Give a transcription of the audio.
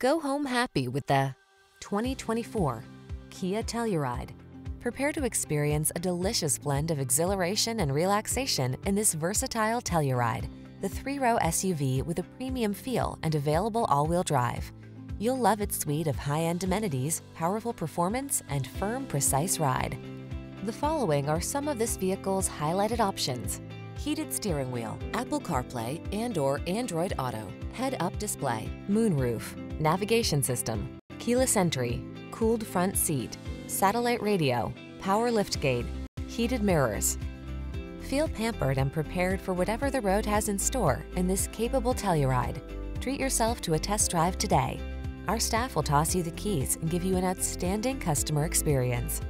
Go home happy with the 2024 Kia Telluride. Prepare to experience a delicious blend of exhilaration and relaxation in this versatile Telluride, the three-row SUV with a premium feel and available all-wheel drive. You'll love its suite of high-end amenities, powerful performance, and firm, precise ride. The following are some of this vehicle's highlighted options. Heated steering wheel, Apple CarPlay and or Android Auto, head-up display, moonroof, navigation system, keyless entry, cooled front seat, satellite radio, power liftgate, heated mirrors. Feel pampered and prepared for whatever the road has in store in this capable Telluride. Treat yourself to a test drive today. Our staff will toss you the keys and give you an outstanding customer experience.